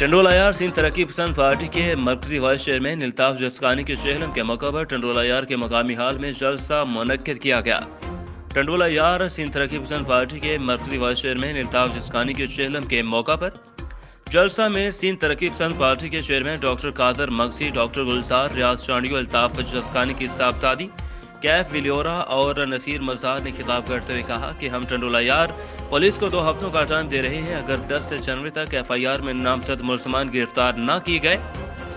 टंडोला यार सिंध तरक्की पसंद पार्टी के मरकजी वाइस चेयरमैन इल्ताफ जसकानी के चेहलम के मौका पर टंडोला यार के मकामी हाल में जलसा मुनद किया गया। टंडोला यार सिंध तरक्की पसंद पार्टी के मरकजी वाइस चेयरमैन इल्ताफ जसकानी के चेहलम के मौका पर जलसा में सिंध तरक्की पसंद पार्टी के chairman doctor Qadir Magsi, doctor Gulzar, Riaz Chandio, Altaf Jaskani की साहबजादी कैफ विलियोरा और नसीर मजार ने खिताब करते हुए कहा कि हम टंडोला यार पुलिस को दो हफ्तों का टाइम दे रहे हैं। अगर 10 से जनवरी तक एफआईआर में नामजद मुलजमान गिरफ़्तार न किए गए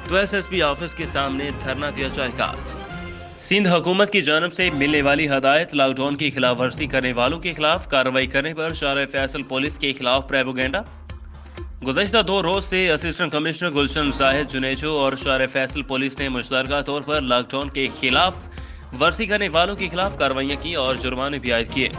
तो एसएसपी ऑफ़िस के सामने धरना दिया जाएगा। सिंध हुकूमत की जानब से मिलने वाली हदायत लॉकडाउन की खिलाफ वर्जी करने वालों के खिलाफ कार्रवाई करने पर शार फैसल पुलिस के खिलाफ प्रेबोगेंडा गुजशत दो रोज से असिस्टेंट कमिश्नर गुलशन जाहिद जुनेजो और शार फैसल पुलिस ने मुश्तर तौर पर लॉकडाउन के खिलाफ वर्सी करने वालों के खिलाफ कार्रवाइयाँ की और जुर्माने भी आयद किए।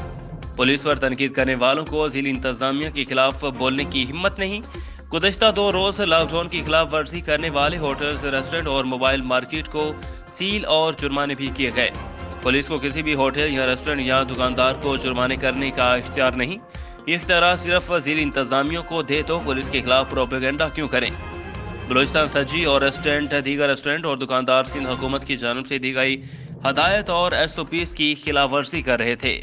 पुलिस पर तनकीद करने वालों को जिली इंतजामिया के खिलाफ बोलने की हिम्मत नहीं। गुजशत दो रोज लॉकडाउन की खिलाफ वर्जी करने वाले होटल्स, रेस्टोरेंट और मोबाइल मार्केट को सील और जुर्माने भी किए गए। पुलिस को किसी भी होटल या रेस्टोरेंट या दुकानदार को जुर्माने करने का इख्तियार नहीं। इख्तियार सिर्फ़ जिली इंतजामियों को दे तो पुलिस के खिलाफ प्रोपेगेंडा क्यों करें? बलोचिस्तान सजी और रेस्टोरेंट, दीगर रेस्टोरेंट और दुकानदार सिंध हुकूमत की जानब से दी गई हदायत और एस ओ पी की खिलाफ वर्जी कर रहे थे।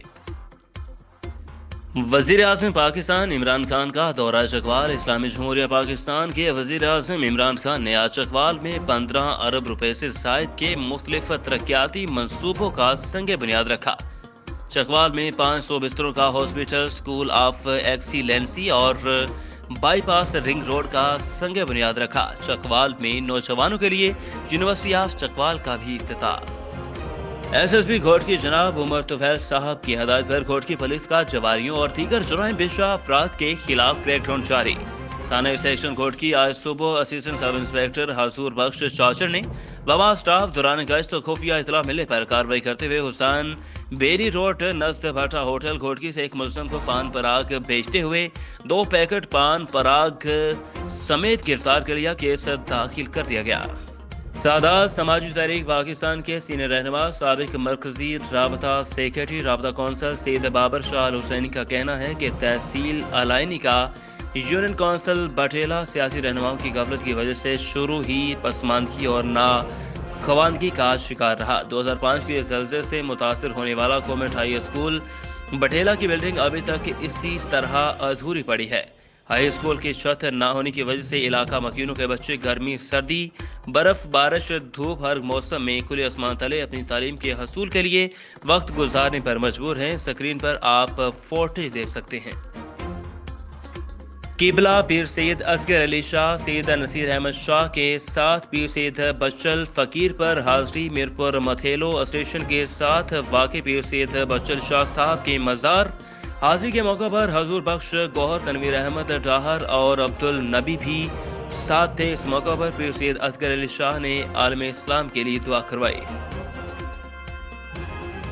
वज़ीर अजम पाकिस्तान, इमरान खान का दौरा चकवाल। इस्लामी जमहूरिया पाकिस्तान के वज़ीर अजम इमरान खान ने आज चकवाल में पंद्रह अरब रुपए से जायद के मुख्तलिफ़ तरक्याती मनसूबों का संग बुनियाद रखा। चकवाल में पाँच सौ बिस्तरों का हॉस्पिटल, स्कूल ऑफ़ एक्सीलेंसी और बाईपास रिंग रोड का संग बुनियाद रखा। चकवाल में नौजवानों के लिए यूनिवर्सिटी ऑफ़ चकवाल का भी इफ्ताह एसएसपी घोट की जनाब उमर तुफैल साहब की हदायत पर घोट की पुलिस का जवारियों और दीगर जुराइम पेशा अफराद के खिलाफ क्रैकडाउन जारी। थाना सेक्शन कोर्ट की आज सुबह असिस्टेंट सब इंस्पेक्टर हसूर बख्श चाचर ने बवा स्टाफ दौरान गश्त तो खुफिया इतला मिलने पर कार्रवाई करते हुए हुसैन बेरी रोड नजद भट्टा होटल घोटकी से एक मुलजम को पान पराग बेचते हुए दो पैकेट पान पराग समेत गिरफ़्तार कर लिया, केस दाखिल कर दिया गया। सादात समाजी तहरीक पाकिस्तान के सीनियर रहनमा सबक मरकजी रबता सेक्रेटरी, रबता कौंसल सैद बाबर शाह हुसैनी का कहना है कि तहसील अलाइनी का यूनियन कौंसल बटेला सियासी रहनुमाओं की गफलत की वजह से शुरू ही पसमानदगी और ना खवानगी का शिकार रहा। 2005 के जल्जे से मुतासर होने वाला कोमेट हाई स्कूल बटेला की बिल्डिंग अभी तक इसी तरह अधूरी पड़ी है। हाई स्कूल की छत न होने की वजह से इलाका मकीनों के बच्चे गर्मी, सर्दी, बर्फ़, बारिश, धूप, हर मौसम में खुले आसमान तले अपनी तालीम के हसूल के लिए वक्त गुजारने पर मजबूर हैं। स्क्रीन पर आप फ़ोटो देख सकते हैं। किबला पीर सैद असगर अली शाह सैद नसीर अहमद शाह के साथ पीर सैद बच्चल फ़कीर पर हाजरी, मीरपुर मथेलो स्टेशन के साथ वाकई पीर सैद बच्चल शाह साहब के मज़ार हाजिरी के मौके पर हजूर बख्श गौहर तनवीर अहमद डाहर और अब्दुल नबी भी साथ थे। इस मौके पर पीर सैद असगर अली शाह ने आलम इस्लाम के लिए दुआ करवाई।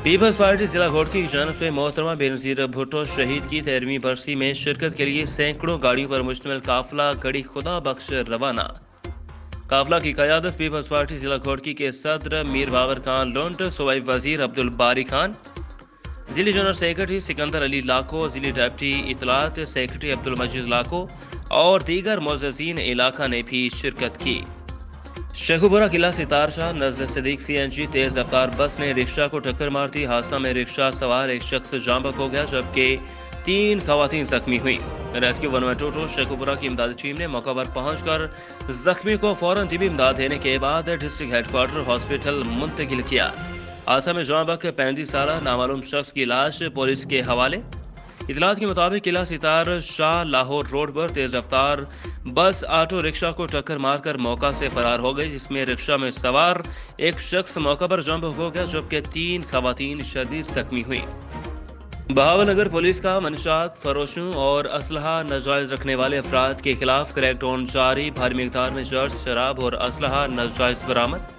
पीपल्स पार्टी जिला घोटकी की जानब से मोहतरमा बेनजीर भुट्टो शहीद की तेरहवीं बरसी में शिरकत के लिए सैकड़ों गाड़ियों पर मुश्तमिल काफिला, गड़ी खुदा बख्श रवाना। काफिला की क्यादत पीपल्स पार्टी जिला घोटकी के सदर मीर बाबर खान, लोंट सुबई वज़ीर अब्दुल बारी खान जिली जनरल सेक्रेटरी सिकंदर अली लाखो, ज़िले डेप्टी इतलात सेक्रेटरी अब्दुल मजीद लाखो और दीगर मोजीन इलाका ने भी शिरकत की। शेखुपुरा किला सितार शाह, नज़र सदीक सी एन जी तेज रफ्तार बस ने रिक्शा को टक्कर मार दी। हादसा में रिक्शा सवार एक शख्स जामबक हो गया, जबकि तीन खातन जख्मी हुई। Rescue one one two two Sheikhupura की इमदादी टीम ने मौका पर पहुंचकर जख्मी को फ़ौरन तिबी इमदाद देने के बाद डिस्ट्रिक्ट हेडक्वार्टर हॉस्पिटल मुंतकिल किया। हादसा में जौबक पैंतीस साल नामालूम शख्स की लाश पुलिस के हवाले। इतलात के मुताबिक किला सितार शाह लाहौर रोड पर तेज रफ्तार बस, ऑटो, रिक्शा को टक्कर मारकर मौका से फरार हो गई, जिसमें रिक्शा में सवार एक शख्स मौका पर जंप हो गया, जबकि तीन खातन शदीद जख्मी हुई। बहावनगर पुलिस का मनशात, फरोशों और असलहा नजायज रखने वाले अफराद के खिलाफ क्रैकडाउन जारी। भारी मकदार में जर्ज, शराब और असलहा नजायज बरामद।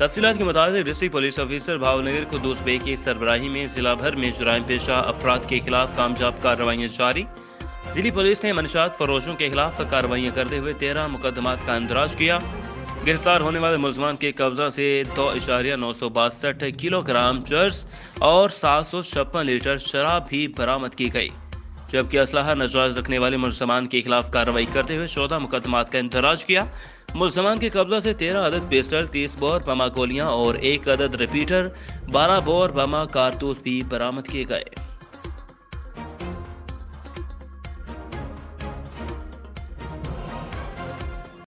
तफसीत के मुताबिक district police officer Bahawalnagar Quddus बे की सरबराही में जिला भर में जुराइम पेशा अफराद के खिलाफ कामयाब कार्रवाइयाँ जारी। जिली पुलिस ने मनशात फरोशों के खिलाफ कार्रवाइयाँ करते हुए तेरह मुकदमा का अंदराज किया। गिरफ़्तार होने वाले मुलजमान के कब्जा से दो इशारिया नौ सौ बासठ किलोग्राम चर्स और सात सौ छप्पन लीटर शराब भी बरामद की गई। जबकि असलाह नजायज रखने वाले मुलजमान के खिलाफ कार्रवाई करते हुए चौदह मुकदमात का इंतराज किया। मुलजमान के कब्जा से तेरह अदद पिस्टल, तीस बोर पमा गोलियाँ और एक अदद रिपीटर, बारह बोर पमा कारतूस भी बरामद किए गए।